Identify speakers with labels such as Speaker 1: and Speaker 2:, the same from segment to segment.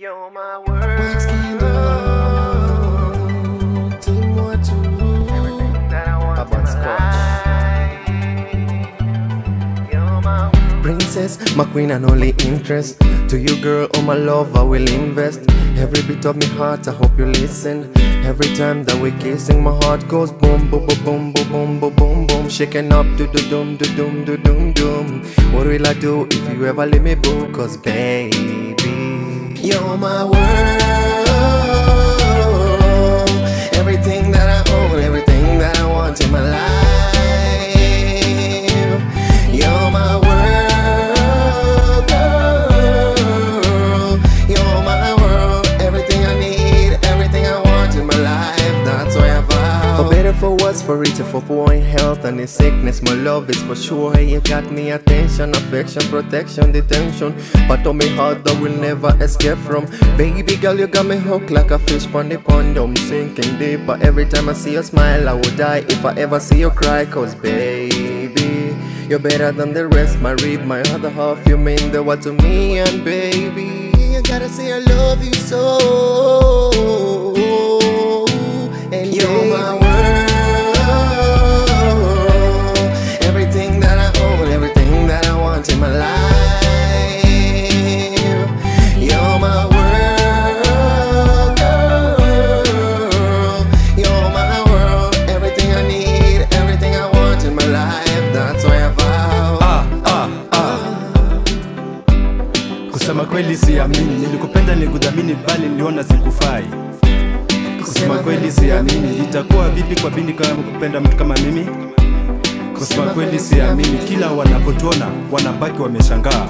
Speaker 1: You're my world.
Speaker 2: Team Watu
Speaker 1: Everything that I want About squash.
Speaker 2: Princess, my queen and only interest. To you girl, Oh my love I will invest. Every bit of my heart, I hope you listen. Every time that we're kissing, my heart goes boom, boom, boom, boom, boom, boom, boom, boom Shaking up, do do doom, do doom, do doom, doom What will I do if you ever leave me, boo? Cause babe you're my world. Everything that I own, everything that I want in my life. You're my world, girl. You're my world. Everything I need, everything I want in my life. That's why I vow. For better, for worse, for richer, for poor in health and in sickness. My love is for sure. You got me attention, affection, protection, detention. But on me heart that will never escape from. Baby girl, you got me hooked like a fish on the pond. I'm sinking deeper. Every time I see you smile, I would die if I ever see you cry. Cause baby, you're better than the rest. My rib, my other half, you mean the world to me. And baby, you gotta say I love you so.
Speaker 3: Kusema kweli siamini, nilikupenda nikudhamini, bali niliona sikufai. Kusema kweli siamini, itakuwa vipi kwa bindi kama kupenda mtu kama mimi? Kusema kweli siamini, kila wanapotuona wanabaki wameshangaa.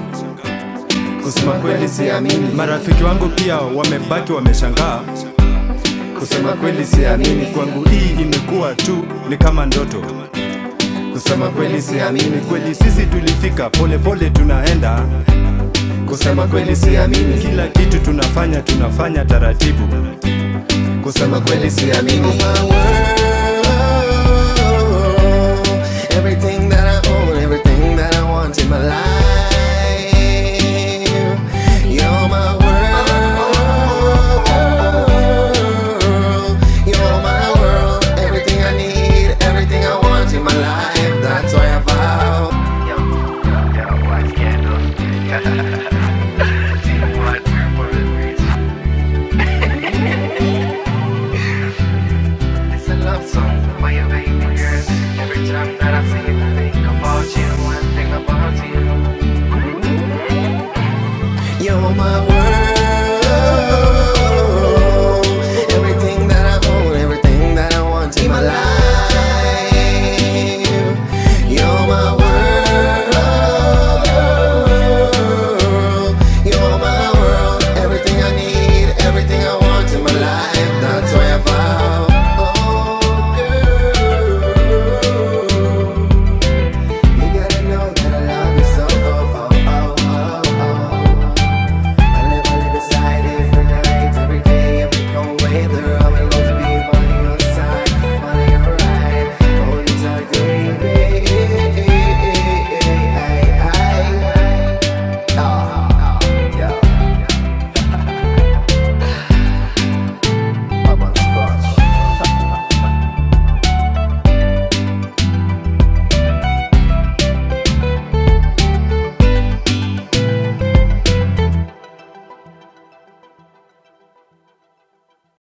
Speaker 3: Kusema kweli siamini, marafiki wangu pia wamebaki wameshangaa. Kusema kweli siamini, kwangu hii imekuwa tu ni kama ndoto. Kusema kweli siamini, kweli sisi tulifika, polepole pole tunaenda. Kusema kweli siamini, kila kitu tunafanya tunafanya taratibu. Kusema kweli siamini,
Speaker 2: my world. Everything that I own, everything that I want in my life.